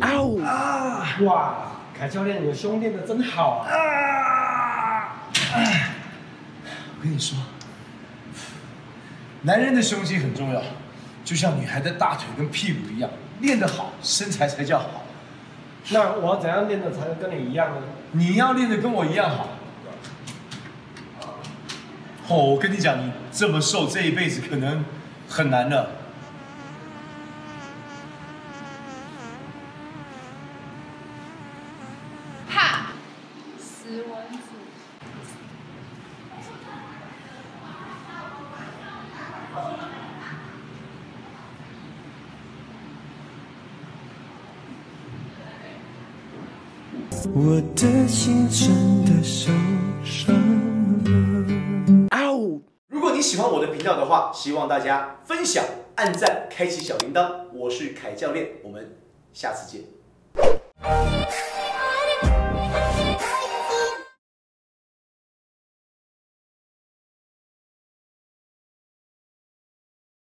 啊呜！啊哇，凯教练，你的胸练得真好啊！啊！哎，我跟你说，男人的胸肌很重要，就像女孩的大腿跟屁股一样，练得好，身材才叫好。那我要怎样练的才能跟你一样呢？你要练得跟我一样好。哦，我跟你讲，你这么瘦，这一辈子可能很难了。死蚊子。我的心真的受伤了。啊呜！如果你喜欢我的频道的话，希望大家分享、按赞、开启小铃铛。我是凯教练，我们下次见。